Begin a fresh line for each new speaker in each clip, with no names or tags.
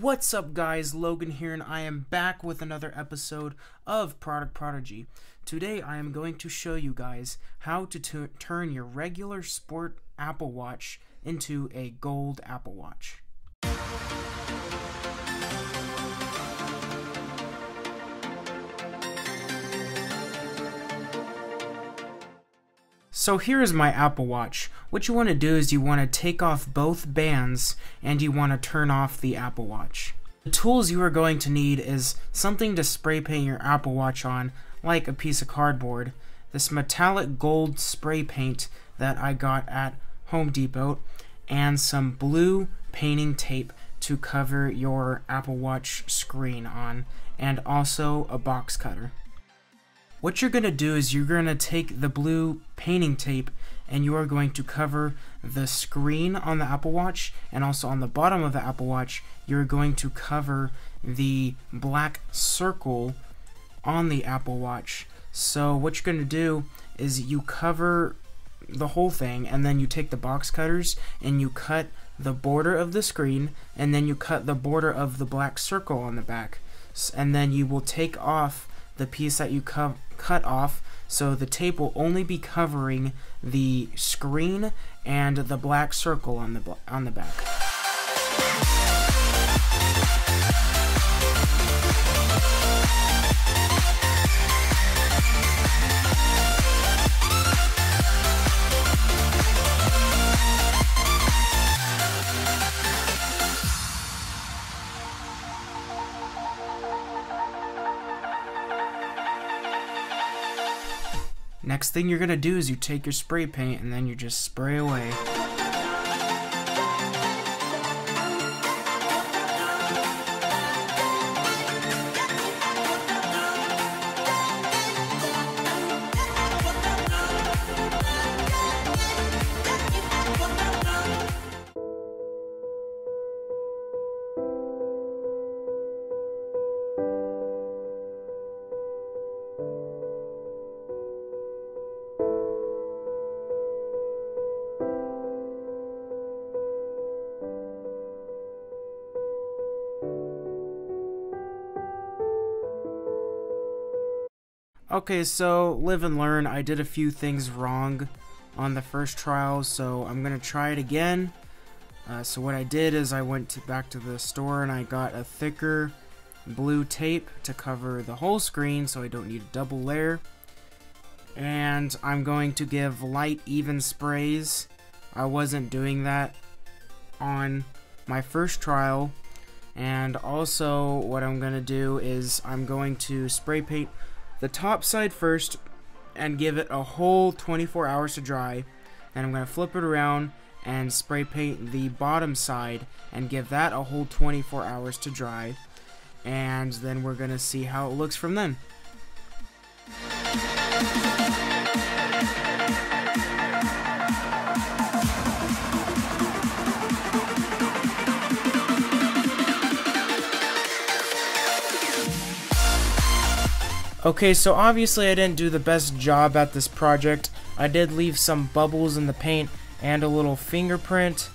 What's up, guys? Logan here, and I am back with another episode of Product Prodigy. Today, I am going to show you guys how to tu- turn your regular sport Apple Watch into a gold Apple Watch. So here is my Apple Watch. What you want to do is you want to take off both bands and you want to turn off the Apple Watch. The tools you are going to need is something to spray paint your Apple Watch on, like a piece of cardboard, this metallic gold spray paint that I got at Home Depot, and some blue painting tape to cover your Apple Watch screen on, and also a box cutter. What you're going to do is you're going to take the blue painting tape and you are going to cover the screen on the Apple Watch and also on the bottom of the Apple Watch you're going to cover the black circle on the Apple Watch. So what you're going to do is you cover the whole thing and then you take the box cutters and you cut the border of the screen and then you cut the border of the black circle on the back and then you will take off the piece that you cut off so the tape will only be covering the screen and the black circle on the on the back. Next thing you're gonna do is you take your spray paint and then you just spray away. Okay, so live and learn. I did a few things wrong on the first trial, so I'm going to try it again. Uh, so what I did is I went to back to the store and I got a thicker blue tape to cover the whole screen so I don't need a double layer. And I'm going to give light even sprays. I wasn't doing that on my first trial. And also what I'm going to do is I'm going to spray paint the top side first and give it a whole 24 hours to dry. Then I'm going to flip it around and spray paint the bottom side and give that a whole 24 hours to dry. And then we're going to see how it looks from then. Okay, so obviously I didn't do the best job at this project. I did leave some bubbles in the paint and a little fingerprint,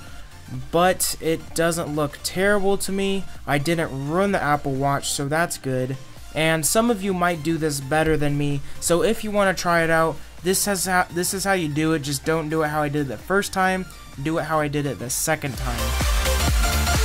but it doesn't look terrible to me. I didn't ruin the Apple Watch, so that's good. And some of you might do this better than me, so if you want to try it out, this, has this is how you do it. Just don't do it how I did it the first time, do it how I did it the second time.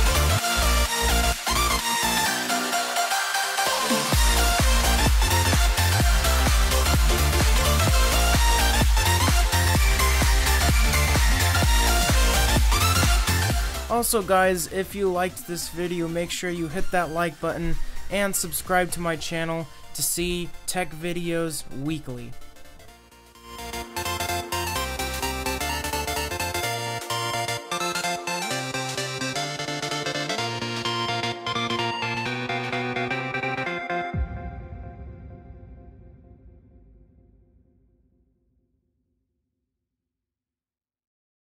Also guys, if you liked this video, make sure you hit that like button and subscribe to my channel to see tech videos weekly.